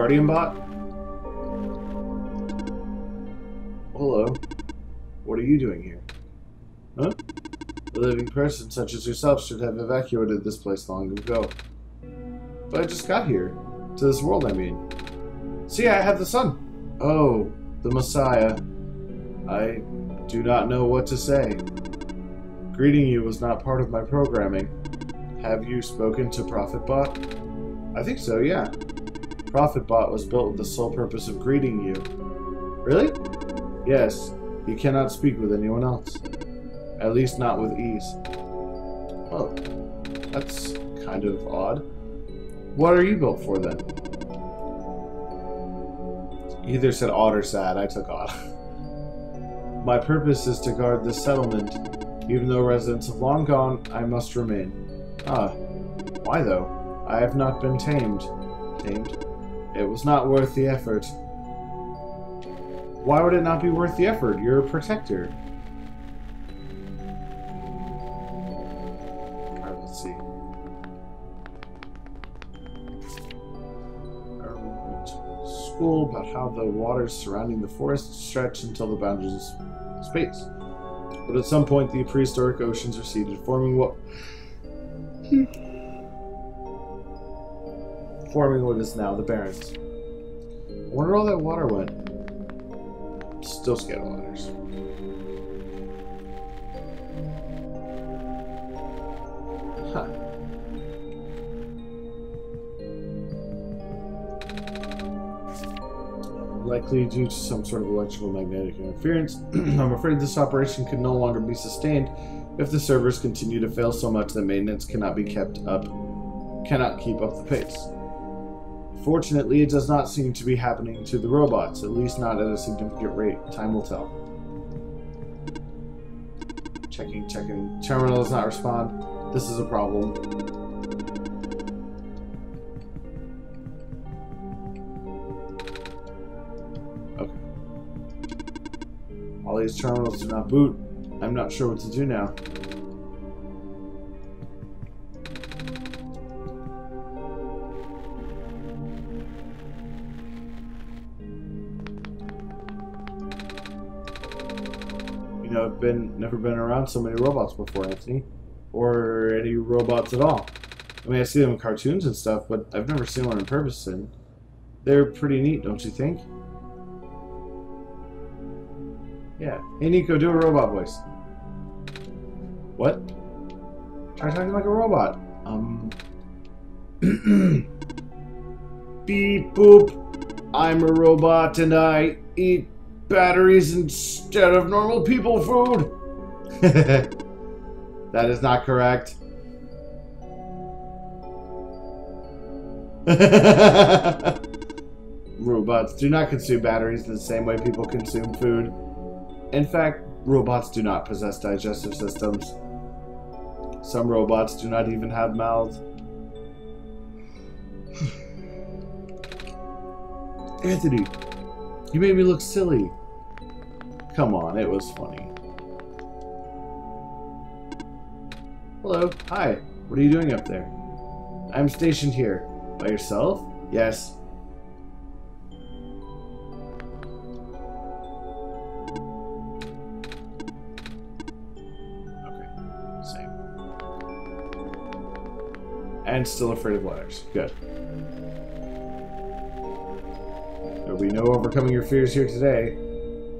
Guardian bot? Hello. What are you doing here? Huh? A living person such as yourself should have evacuated this place long ago. But I just got here. To this world, I mean. See, I have the sun. Oh, the Messiah. I do not know what to say. Greeting you was not part of my programming. Have you spoken to Prophetbot? I think so, yeah. Prophetbot was built with the sole purpose of greeting you. Really? Yes. You cannot speak with anyone else. At least not with ease. Oh, that's kind of odd. What are you built for then? Either said odd or sad. I took odd. My purpose is to guard this settlement. Even though residents have long gone, I must remain. Ah, why though? I have not been tamed. Tamed? It was not worth the effort. Why would it not be worth the effort? You're a protector. Alright, let's see. School about how the waters surrounding the forest stretch until the boundaries of space. But at some point, the prehistoric oceans receded, forming what forming what is now the Barrens. I wonder all that water went. Still scared of. Huh. Likely due to some sort of electrical magnetic interference, I'm afraid this operation could no longer be sustained if the servers continue to fail so much that maintenance cannot be kept up, cannot keep up the pace. Fortunately, it does not seem to be happening to the robots, at least not at a significant rate. Time will tell. Checking, checking. Terminal does not respond. This is a problem. Okay. All these terminals do not boot. I'm not sure what to do now. Been never been around so many robots before, Anthony, or any robots at all. I mean, I see them in cartoons and stuff, but I've never seen one in person. They're pretty neat, don't you think? Yeah. Hey, Niko, do a robot voice. What? Try talking like a robot. Um. Beep boop. I'm a robot and I eat batteries instead of normal people food. that is not correct. robots do not consume batteries the same way people consume food. In fact, robots do not possess digestive systems. Some robots do not even have mouths. Anthony, you made me look silly. Come on, it was funny. Hello, hi. What are you doing up there? I'm stationed here. By yourself? Yes. Okay, same. And still afraid of ladders. Good. There'll be no overcoming your fears here today.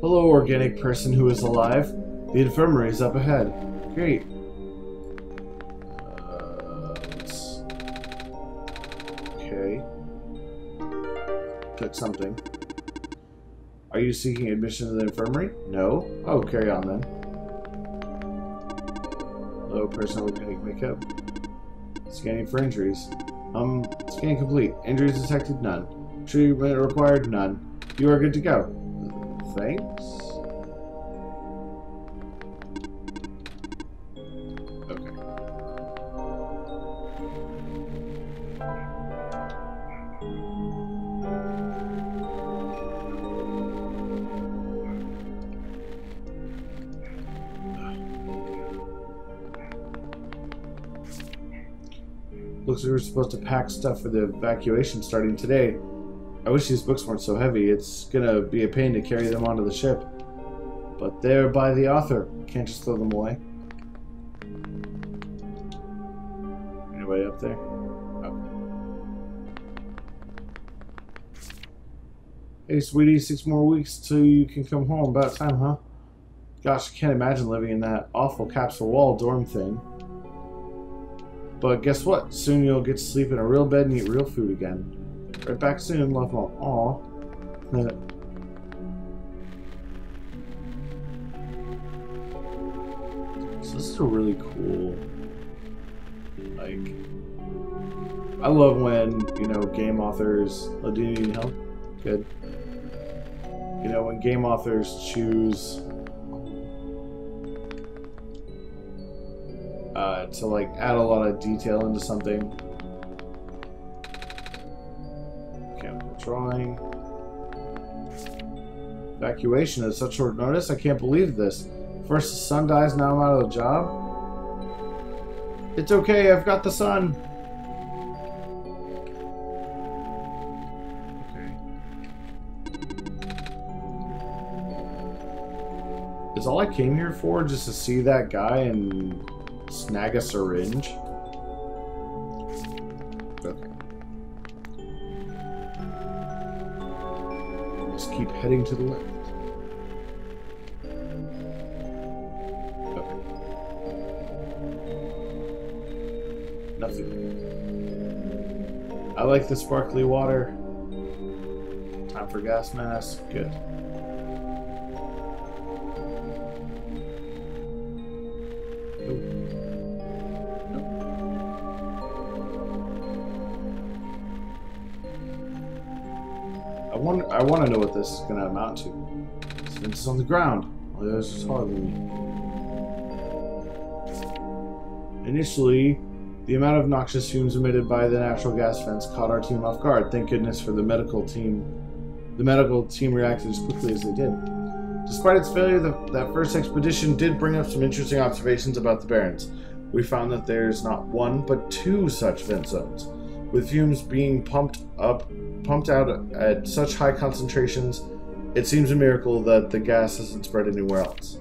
Hello, organic person who is alive. The infirmary is up ahead. Great. Uh, okay. Click something. Are you seeking admission to the infirmary? No? Oh, carry on then. Hello, person organic makeup. Scanning for injuries. Um, scan complete. Injuries detected? None. Treatment required? None. You are good to go. Thanks. Okay. Looks like we're supposed to pack stuff for the evacuation starting today. I wish these books weren't so heavy. It's gonna be a pain to carry them onto the ship. But they're by the author. Can't just throw them away. Anybody up there? Hey, sweetie, six more weeks till you can come home. About time, huh? Gosh, I can't imagine living in that awful capsule wall dorm thing. But guess what? Soon you'll get to sleep in a real bed and eat real food again. Right back soon, love mom. Aw. so this is a really cool, like, I love when, you know, game authors, oh, do you need help? Good. You know, when game authors choose uh, to like add a lot of detail into something. Drawing. Evacuation at such short notice? I can't believe this. First the sun dies, now I'm out of the job? It's okay, I've got the sun. Is all I came here for just to see that guy and snag a syringe? Keep heading to the left. Okay. Nothing. I like the sparkly water. Time for gas mask. Good. I want to know what this is going to amount to. Since it's on the ground. Oh, well, this is harder. Initially, the amount of noxious fumes emitted by the natural gas vents caught our team off guard. Thank goodness for the medical team. The medical team reacted as quickly as they did. Despite its failure, the, that first expedition did bring up some interesting observations about the Barrens. We found that there's not one, but two such vent zones, with fumes being pumped up pumped out at such high concentrations, it seems a miracle that the gas hasn't spread anywhere else.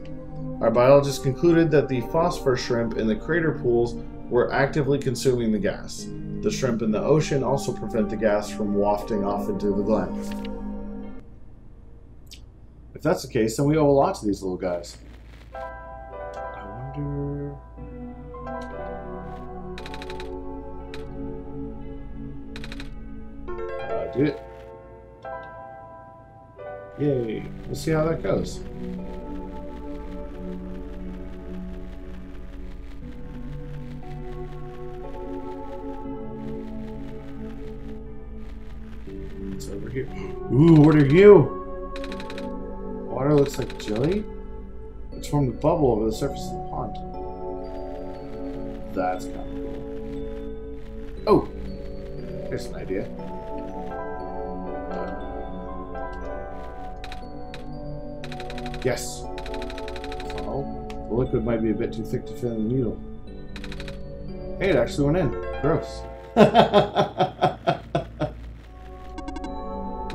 Our biologists concluded that the phosphor shrimp in the crater pools were actively consuming the gas. The shrimp in the ocean also prevent the gas from wafting off into the Glen. If that's the case, then we owe a lot to these little guys. I wonder... do it. Yay. We'll see how that goes. It's over here. Ooh, what are you? Water looks like jelly? It's formed a bubble over the surface of the pond. That's kind of cool. Oh! Here's an idea. Yes. Oh, the liquid might be a bit too thick to fit in the needle. Hey, it actually went in. Gross. the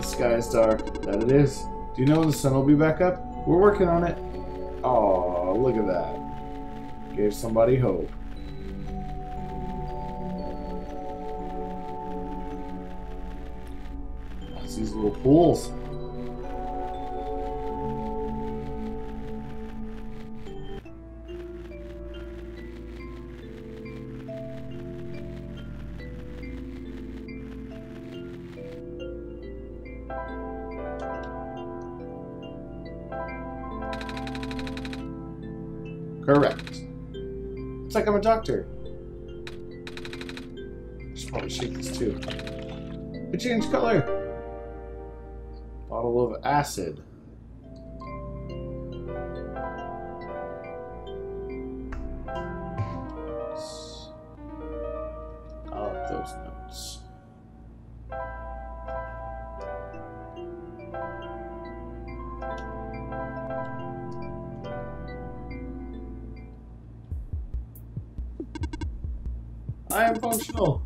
sky is dark. That it is. Do you know when the sun will be back up? We're working on it. Oh, look at that. Gave somebody hope. these little pools. Correct. It's like I'm a doctor. I should probably shake this too. It changed color. Bottle of acid. I am functional.